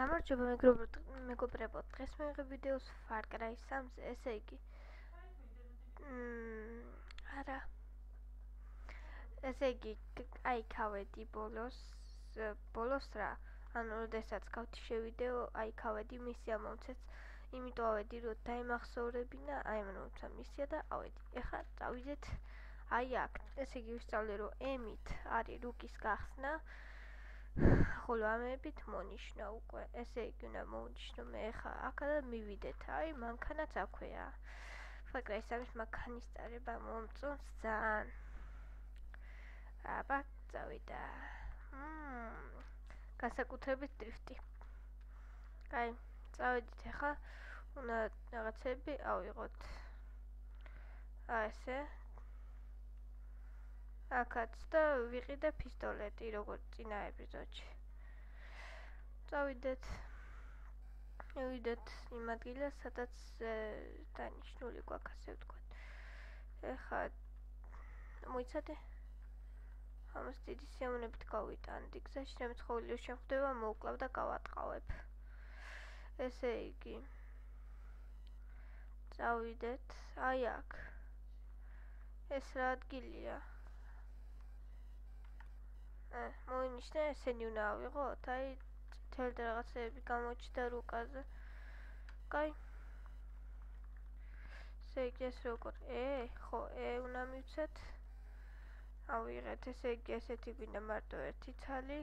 გამარჯობა მეგობრებო მეგობრებო. დღეს მივიღე ვიდეოს Far Cry 3-ზე ესე იგი მმ არა. ესე იგი აი ქავედი ბოლოს ბოლოს რა. ანუ შესაძ გავთი შევიდეო აი ქავედი მისია მომცეთ იმიტომ ავედი რომ დაიმახსოვრებინა აი ანუ თვა მისია და ავედი. ეხლა წავიდეთ აი აქ. ესე იგი ვისწავლე რომ ემით არის რუკის გახსნა ხოლო ამებით მონიშნო უკვე. ესე იგი უნდა მონიშნო მე ხა. აქა და მივიდეთ. აი მანქანაც აქვეა. ფაქრა ის არის მანქანისტარება მომწონს ძალიან. აბა წავიდა მმ გასაკუთრებით დრიფტი აი წავედით ახლა. უნდა რაღაცები ავიღოთ. აი ესე აქაც და ვიყიდე პისტოლეტი როგორც წინა ეპიზოდში. წავიდეთ. მივიდეთ იმ ადგილას, სადაც დანიშნული გვაქვს ასე ვთქვათ. ეხა მოიცადე. ამას დიდი სიამოვნებით გავიტანდი. გზაში შემცხოლილი შეხვდება, მოუკლავ და გავატყავებ. ესე იგი. წავიდეთ. აი აქ. ეს რა ადგილია? მოინიშნა ესენი უნდა ავიღოთ აი თელ რაღაცები გამოჩნდა რუკაზე. კაი. სეგეს როგორ? ე ხო ე უნდა მივცეთ. ავიღეთ ესე იგი ესეთი გვინდა მარტო ერთი ცალი.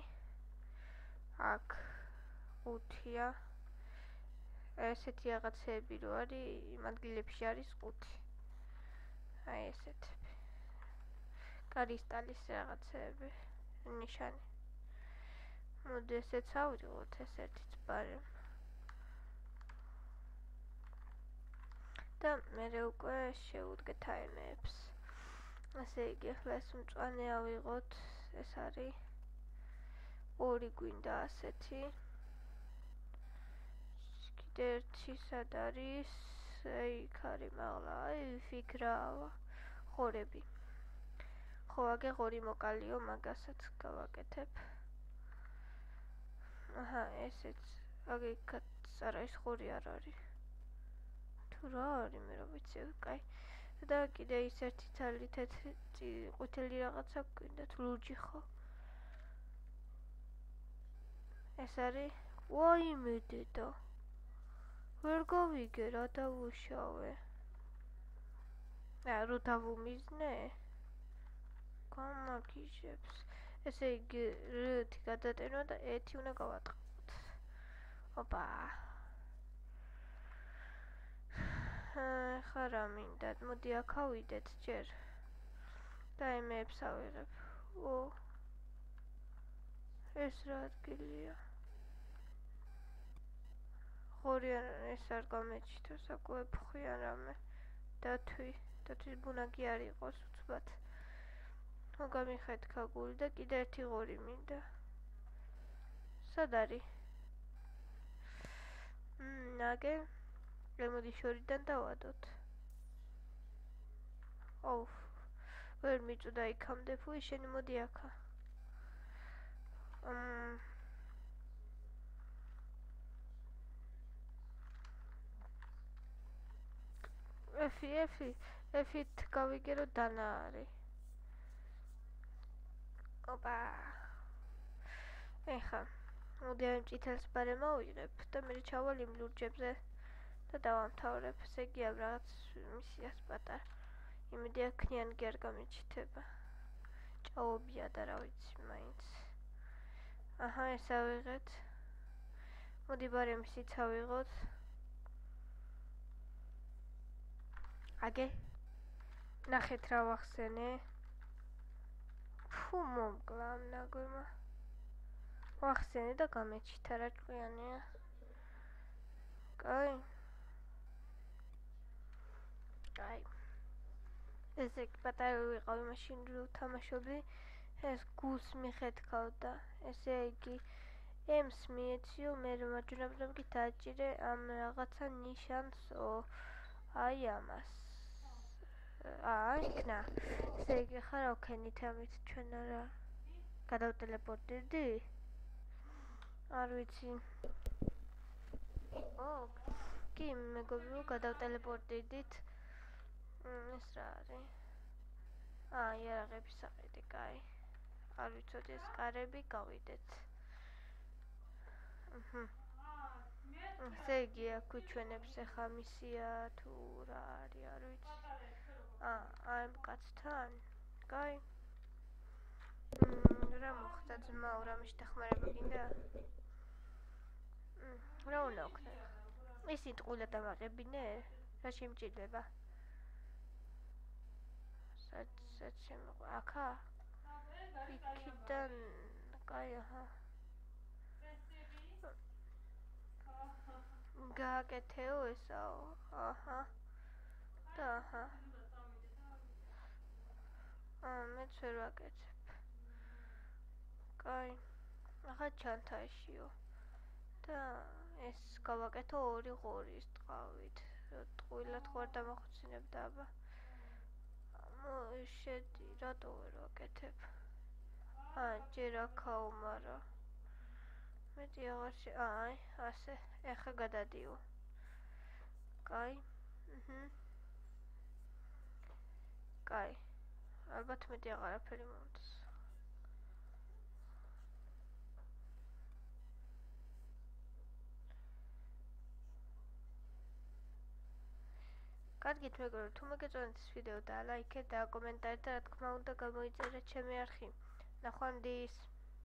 აქ ხუთია ესეთი რაღაცები რო არის იმ ადგილებში არის ხუთი აი ესეთები კრისტალის რაღაცები ნიშანი. მოდი ესეც ავიღოთ ეს ერთიც პარე. და მე უკვე შევუდგეთ აიმებს. ასე იგი, ახლა ეს მწვანე ავიღოთ, ეს არის ორი გვინდა ასეთი. კიდე ერთი სად არის? აი, ხარი მაღლა, აი, ფიქრავა. ხორები. ხო აგე ღორი მოკალიო მაგასაც გავაკეთებ. აჰა ესეც აგე კაც არა ის ხორი არ არის. თუ რა არის მე რა ვიცი კაი. და კიდე ის ერთი თალი თეთრი ყვითელი რაღაცა გვინდა თუ ლურჯი ხო? ეს არის ვაიმე დედა. ვერ გავიგე რა დავუშავე? ა რო დავუმიზნე გამაგიჟებს. ესე იგი, რითი გადატენო და ერთი უნდა გავატყოთ. ოპა. ხა რა მინდა, მოდი აქავიდეთ ჯერ. და ემებს ავიღებ. ო. ეს რა ადგილია? ხორიან ეს არ გამეჩითო, საკუე ფხიან რამე. დათვი, დათვი ბუნაგი არ იყოს უცბად. მოგამიხეთქა გული და კიდე ერთი ღორი მინდა. სად არის? მმ, ნაგე. რემოდი შორიდან დავადოთ. ოუ. ვერ მიწუდა იქამდე ფუ შენი მოდი აქა. მმ. ეფი, ეფი, ეფით გავიგე რომ დანა არის. ოპა. ეხა. მოდი ამ ჭითელს პარე მოვიღებ და მე ჩავალ იმ ლურჯებზე და დავამთავრებ. ესე იგი ამ რაღაც მისიას პატარ. იმედი აქნიან გამიჩითება. ჭაობია და რა ვიცი მაინც. აჰა, ეს ავიღეთ. მოდი ბარე მისიც ავიღოთ. აგე. ნახეთ რა ვახსენე. მომკლა ნაგომა ვახსენე და გამეჩითა რა ჭკვიანია. კაი. კაი ესე პატარა ვიყავი მაშინ რო თამაშობდი. ეს გულს მიხეთქავდა ესე იგი ემს მიეციო მე რომ აჯუნებდი დაჭირე ამ რაღაცა ნიშანსო აი ამას. აა იქნა ესე იგი ხარ ოქენით ამით ჩვენ არა გადავტელეპორტირდი? არ ვიცი. ო კი მეგობრო გადავტელეპორტირდით. ეს რა არის? აა იარაღების საყიდი კაი. არ ვიცოდი ეს კარები გავიდეთ. აჰა. ესე იგი აქ ჩვენებს ახლა მისია თუ რა არის არ ვიცი. აა აი კაცთან კაი. მ რა მოხდა ძმა? ურამში დახმარება გინდა? რა უნდა ვქნა ისი ტყუილა დამაყებინე რა შემჭირდება? სად სად შემოყვა აქა? იქიდან კაი აჰა. გააკეთეო ესაო აჰა. და აჰა. აა მე ვერ ვაკეთებ კაი. ახლა ჩანთაშიო. და ეს გავაკეთო ორი ღორის ტყავით. ტყუილად ხوار დამახოცინებ და აბა. შედი, რატო ვერ ვაკეთებ? ა, ჯერ აქაო, მარა. მეტი აღარ შე... აი, ასე. ეხა გადადიო. კაი. აჰა. კაი. ალბათ მეტი აღარაფერი მომდის. კარგით მეგობრებო თუ მოგეწონათ ეს ვიდეო და ლაიქეთ და კომენტარით და რა თქმა უნდა გამოიწერეთ ჩემი არხი. ნახვამდის